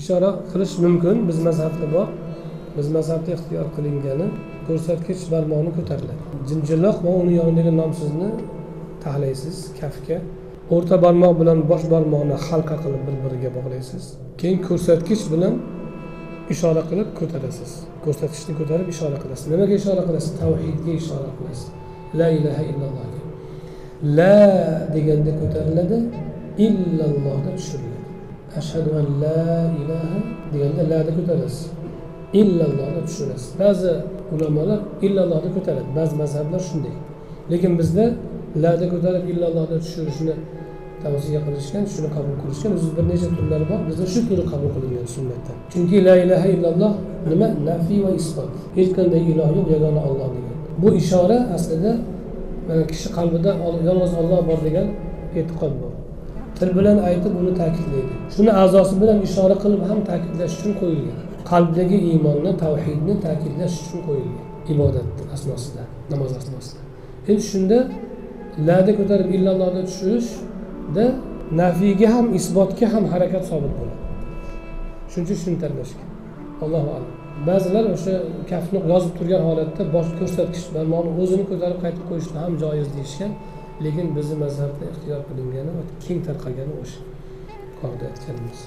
ishora qilish mumkin. Biz mazhabda bor. Biz mazhabda ixtiyor qilingani ko'rsatkich barmoqni ko'tariladi jinjilloq va uni yonidagi nomsizni taxlaysiz kaftga o'rta barmoq bilan bosh barmoqni halqa qilib bir biriga bog'laysiz. Keyin ko'rsatkich bilan ishora qilib ko'tarasiz. Ko'rsatkichni ko'tarib ishora qilasiz. Nimaga ishora qilasiz? Tavhidga ishora qilasiz. La ilaha illallohga. La deganda ko'tariladi. Illallohda tushiriladi. Ashhadu an la ilaha deganda lani ko'tarasiz. Illallohni tushirasiz ba'zi ulamolar illallohni ko'taradi ba'zi mazhablar shunday. Lekin bizda lada ko'tarib illallohni tushirishni tavsiya qilishgan shuni qabul qilishgan o'zi bir necha turlari bor. Bizda shu turi qabul qilingan sunnatda. Chunki la ilaha illalloh nima? Nafiy va isbot. Hech qanday iloh yo'q yagona olloh degan. Bu ishora aslida mana kishi qalbida yolg'iz olloh bor degan e'tiqod bor. Til bilan aytib uni ta'kidlaydi. Shuni a'zosi bilan ishora qilib ham ta'kidlash uchun qo'yilgan. Qalbdagi iymonni tavhidni ta'kidlash uchun qo'yilgan ibodat asnosida namoz asnosida. Endi shunda lada ko'tarib illallohni tushirishda nafiyga ham isbotga ham harakat sobit bo'ladi. Shuning uchun shuni tanlashgan allohu alam. Ba'zilar o'sha kaftni yozib turgan holatda bosh ko'rsatkich barmoqni o'zini ko'tarib qaytib qo'yishni ham joiz deyishgan. Lekin bizni mazhabda ixtiyor qilingani va keng tarqagani o'sha. Yuqorida aytganimiz